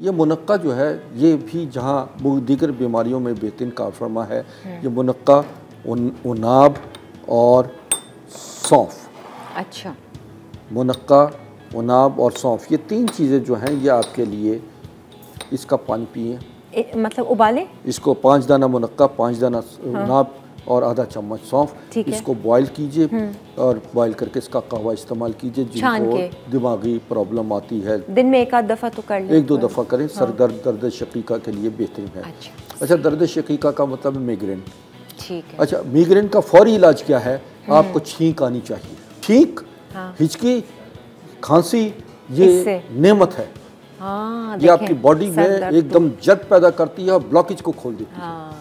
ये मुनक्का जो है ये भी जहाँ दीगर बीमारियों में बेहतरीन कारफरमा है ये मुनक्का उन, उनाब और सौंफ। अच्छा। मुनक्का उनाब और सौंफ ये तीन चीज़ें जो हैं ये आपके लिए इसका पानी पिए। मतलब उबाले? इसको पाँच दाना मुनक्का पाँच दाना उनाब और आधा चम्मच सौंफ। इसको बॉईल कीजिए और बॉईल करके इसका कहवा इस्तेमाल कीजिए जिनको दिमागी प्रॉब्लम आती है। दिन में एक आध दफ़ा तो कर ले। एक दो दफ़ा करें सर दर्द दर्द शकीका के लिए बेहतरीन है। अच्छा। अच्छा दर्द शकीका का मतलब है मिग्रेन ठीक है। अच्छा मिग्रेन का फौरी इलाज क्या है? आपको छींक आनी चाहिए। छींक हाँ। हिचकी खांसी ये? नेमत है। हाँ ये आपकी बॉडी में एकदम जग पैदा करती है और ब्लॉकेज को खोल देती है। हाँ।